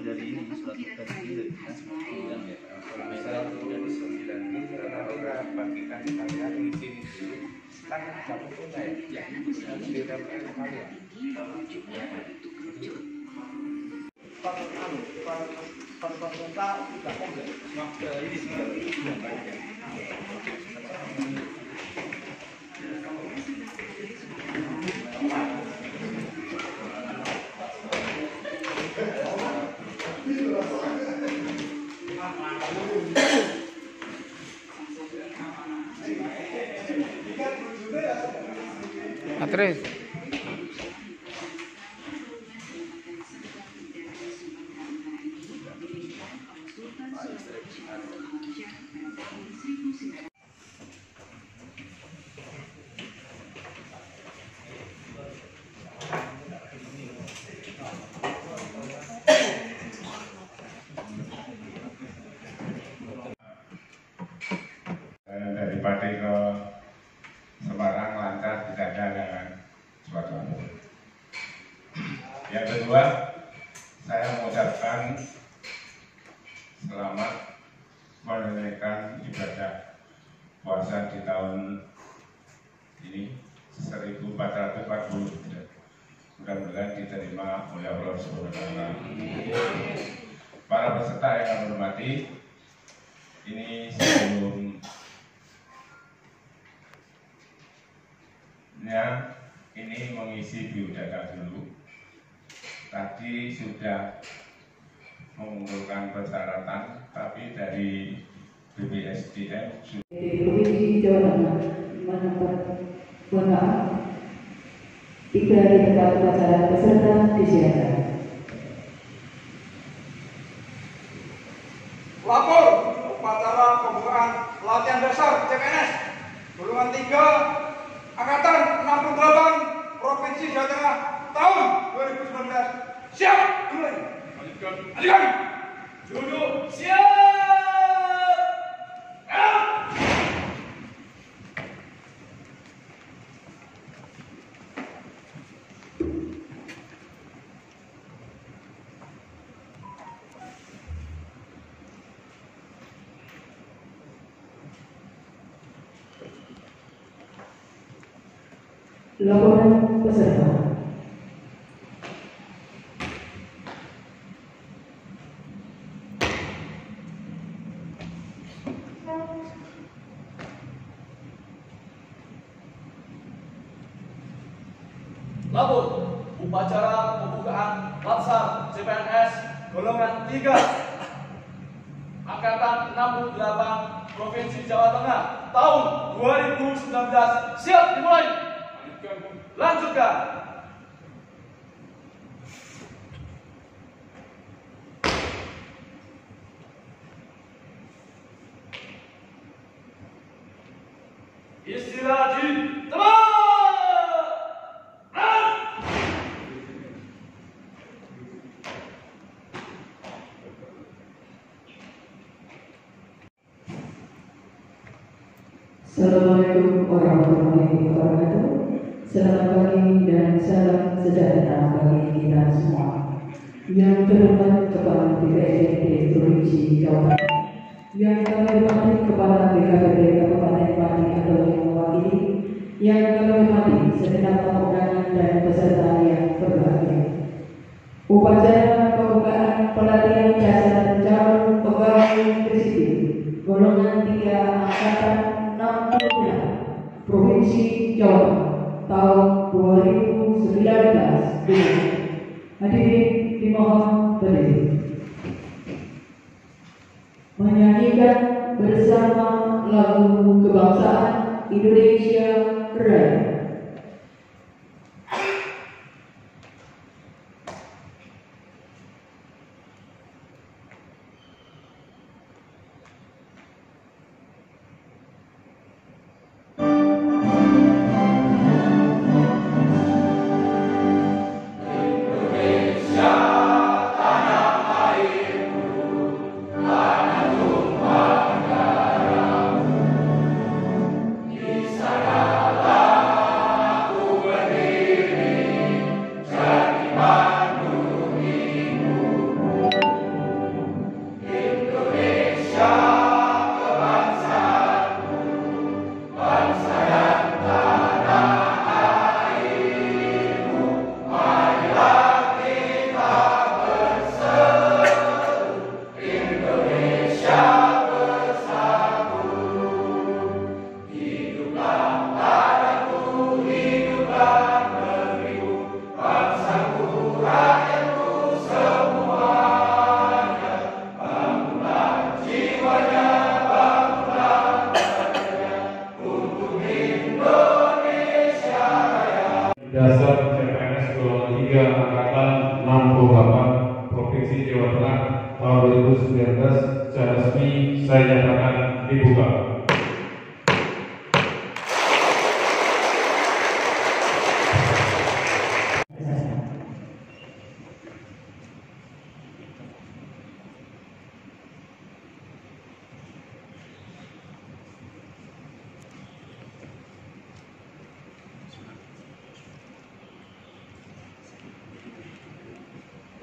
mulai dari ini surat tugas ini dari dinas pendidikan ya. Kalau misal dari sembilan ini karena bagikan. Kan kamu punya ya? Ya. Di kalian. Anu, pemerintah tidak komplek. Ini semua banyak ya. Matris. Eh, dari Pati ke Semarang lancar tidak ada halangan cuaca. Yang kedua, saya mengucapkan selamat menunaikan ibadah puasa di tahun ini 1440 mudah-mudahan diterima oleh Allah Subhanahu. Para peserta yang kami hormati, ini sebelum ya ini mengisi biodata dulu tadi sudah mengumpulkan persyaratan tapi dari BPSDM sudah Provinsi Jawa Tengah penghargaan tiga di tempat upacara peserta disiapkan. Lapor upacara pembukaan latihan dasar CPNS golongan 3 Angkatan 68 Provinsi Jawa Tengah tahun 2019 siap dimulai Alihkan Duduk siap Gerak! Laporan peserta. Lapor upacara pembukaan Latsar CPNS golongan 3 Angkatan 68 Provinsi Jawa Tengah tahun 2019 siap dimulai. Lanjutkan Assalamualaikum warahmatullahi wabarakatuh. Selamat pagi dan salam sejahtera bagi kita semua. Yang terhormat Kepala BPSDB Provinsi Jawa Tengah, yang kami hormati Kepala BKPD Kabupaten Pati atau yang mewakili, yang kami hormati segenap undangan dan peserta yang berbahagia. Upacara pembukaan pelatihan dasar calon pegawai sipil golongan 3 angkatan 66 Provinsi Jawa tahun 2019 ini. Hadirin dimohon berdiri. Menyanyikan bersama lagu kebangsaan Indonesia Raya. Tengah tahun 2019 secara resmi saya nyatakan dibuka.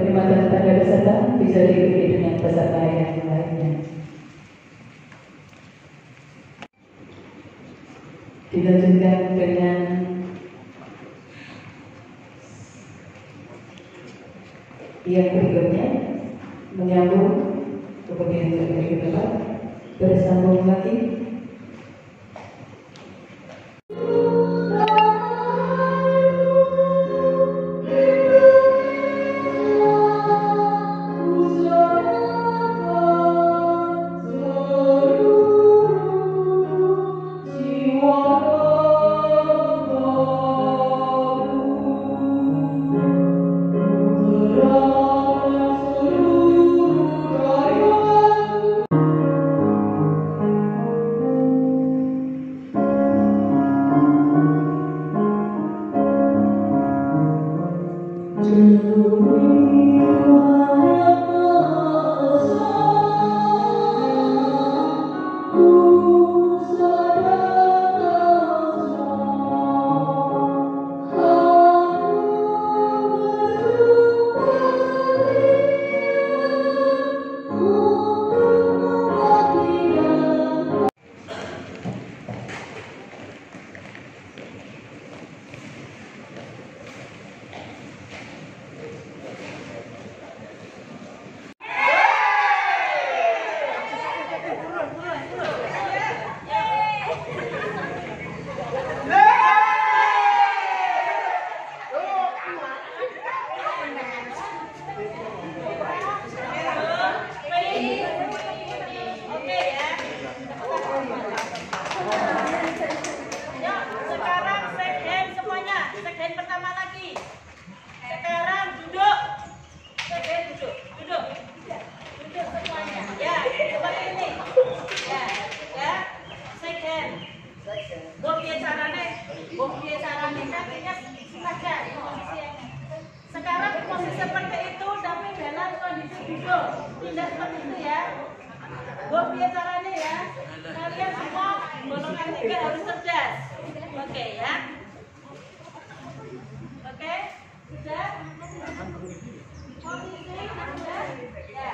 Penyematan tanda peserta bisa diikuti dengan peserta yang lainnya. Dilanjutkan dengan yang berikutnya menyambung kemudian yang kedua bersambung lagi itu tidak seperti itu ya. Gue punya caranya ya. Kalian semua golongan tiga harus cerdas. Oke okay, ya. Oke okay, Sudah? Posisi Ya.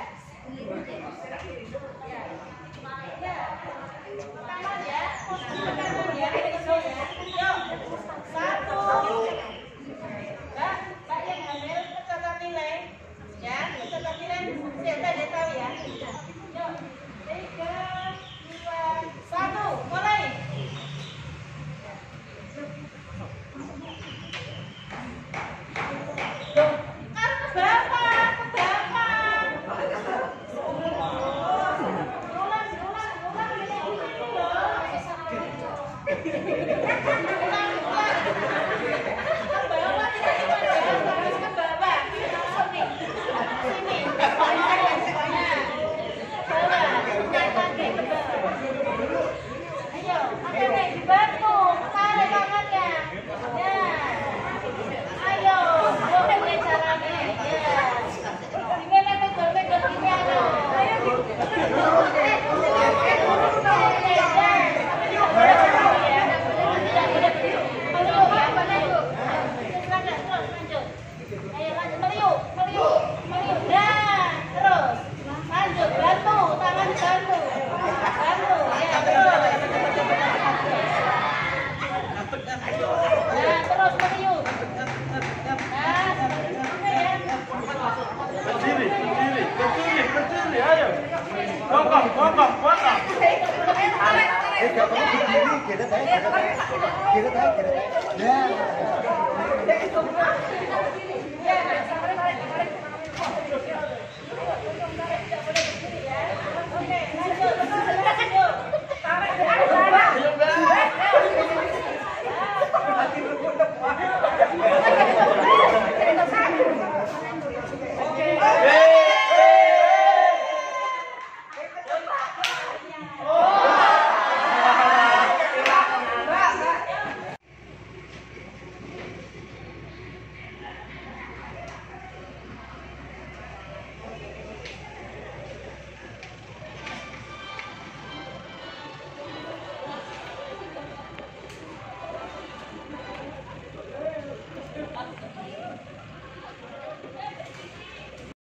Ya. Pertama ya. Posisi pertama ya.